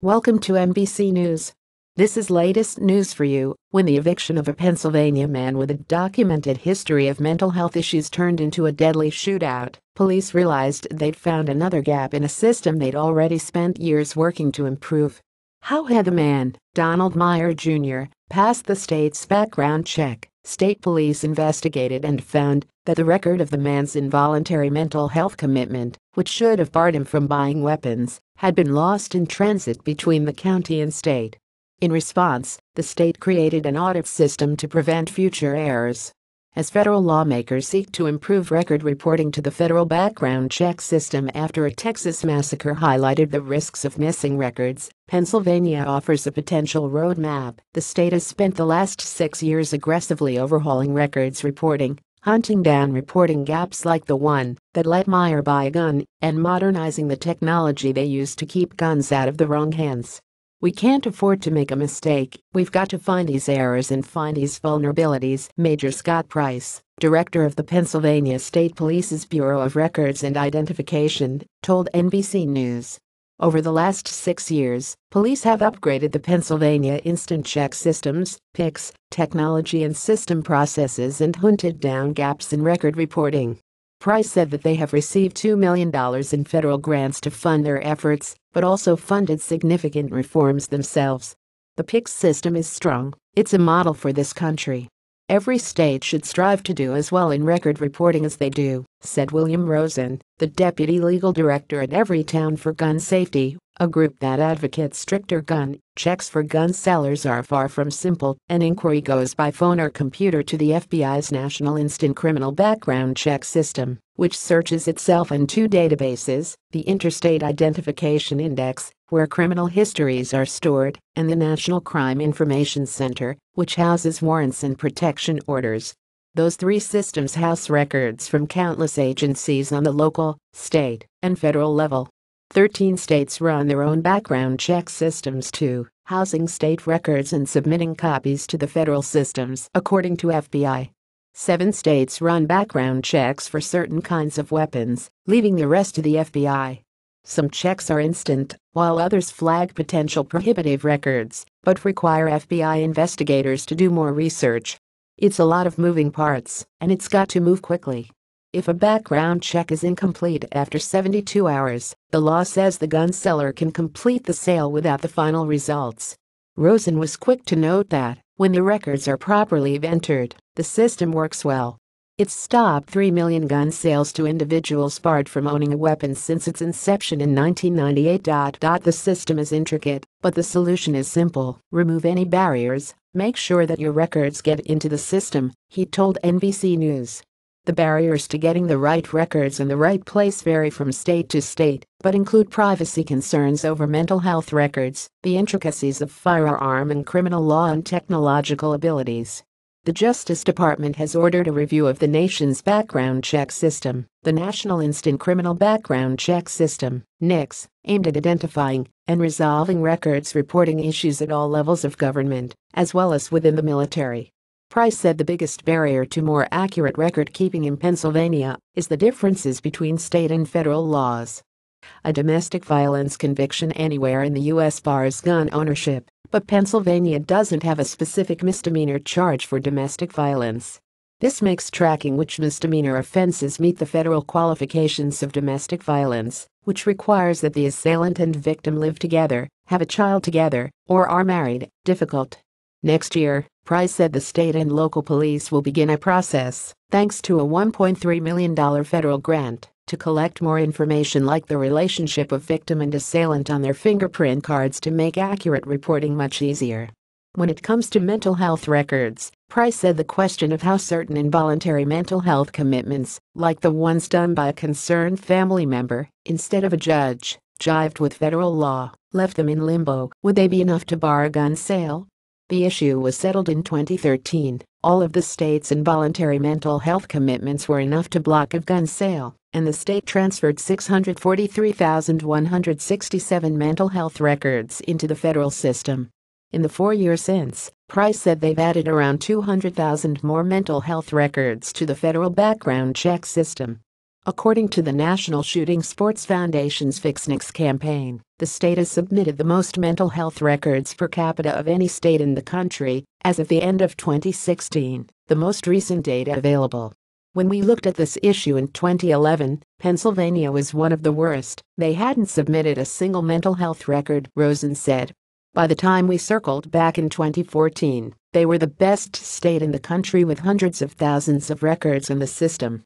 Welcome to NBC News. This is latest news for you when the eviction of a Pennsylvania man with a documented history of mental health issues turned into a deadly shootout. Police realized they'd found another gap in a system they'd already spent years working to improve. How had the man, Donald Meyer Jr., passed the state's background check? State police investigated and found that the record of the man's involuntary mental health commitment, which should have barred him from buying weapons, had been lost in transit between the county and state. In response, the state created an audit system to prevent future errors. As federal lawmakers seek to improve record reporting to the federal background check system after a Texas massacre highlighted the risks of missing records, Pennsylvania offers a potential roadmap. The state has spent the last six years aggressively overhauling records reporting, hunting down reporting gaps like the one that let Meyer buy a gun, and modernizing the technology they use to keep guns out of the wrong hands. We can't afford to make a mistake. We've got to find these errors and find these vulnerabilities. Major Scott Price, director of the Pennsylvania State Police's Bureau of Records and Identification, told NBC News. Over the last six years, police have upgraded the Pennsylvania Instant Check Systems, PICS, technology and system processes and hunted down gaps in record reporting. Price said that they have received $2 million in federal grants to fund their efforts, but also funded significant reforms themselves. The PICS system is strong, it's a model for this country. Every state should strive to do as well in record reporting as they do, said William Rosen, the deputy legal director at Everytown for Gun Safety, a group that advocates stricter gun checks for gun sellers are far from simple. An inquiry goes by phone or computer to the FBI's National Instant Criminal Background Check System, which searches itself in two databases the Interstate Identification Index, where criminal histories are stored, and the National Crime Information Center, which houses warrants and protection orders. Those three systems house records from countless agencies on the local, state, and federal level. 13 states run their own background check systems too, housing state records and submitting copies to the federal systems, according to FBI. Seven states run background checks for certain kinds of weapons, leaving the rest to the FBI. Some checks are instant, while others flag potential prohibitive records, but require FBI investigators to do more research. It's a lot of moving parts, and it's got to move quickly. If a background check is incomplete after 72 hours, the law says the gun seller can complete the sale without the final results. Rosen was quick to note that, when the records are properly entered, the system works well. It's stopped 3 million gun sales to individuals barred from owning a weapon since its inception in 1998. The system is intricate, but the solution is simple remove any barriers, make sure that your records get into the system, he told NBC News. The barriers to getting the right records in the right place vary from state to state, but include privacy concerns over mental health records, the intricacies of firearm and criminal law, and technological abilities. The Justice Department has ordered a review of the nation's background check system, the National Instant Criminal Background Check System, NICS, aimed at identifying and resolving records reporting issues at all levels of government, as well as within the military. Price said the biggest barrier to more accurate record keeping in Pennsylvania is the differences between state and federal laws. A domestic violence conviction anywhere in the U.S. bars gun ownership, but Pennsylvania doesn't have a specific misdemeanor charge for domestic violence. This makes tracking which misdemeanor offenses meet the federal qualifications of domestic violence, which requires that the assailant and victim live together, have a child together, or are married, difficult. Next year, Price said the state and local police will begin a process, thanks to a $1.3 million federal grant, to collect more information like the relationship of victim and assailant on their fingerprint cards to make accurate reporting much easier. When it comes to mental health records, Price said the question of how certain involuntary mental health commitments, like the ones done by a concerned family member, instead of a judge, jived with federal law, left them in limbo. Would they be enough to bar a gun sale? The issue was settled in 2013. All of the state's involuntary mental health commitments were enough to block a gun sale, and the state transferred 643,167 mental health records into the federal system. In the four years since, Price said they've added around 200,000 more mental health records to the federal background check system. According to the National Shooting Sports Foundation's FixNICS campaign, the state has submitted the most mental health records per capita of any state in the country as of the end of 2016, the most recent data available. When we looked at this issue in 2011, Pennsylvania was one of the worst. They hadn't submitted a single mental health record, Rosen said. By the time we circled back in 2014, they were the best state in the country with hundreds of thousands of records in the system.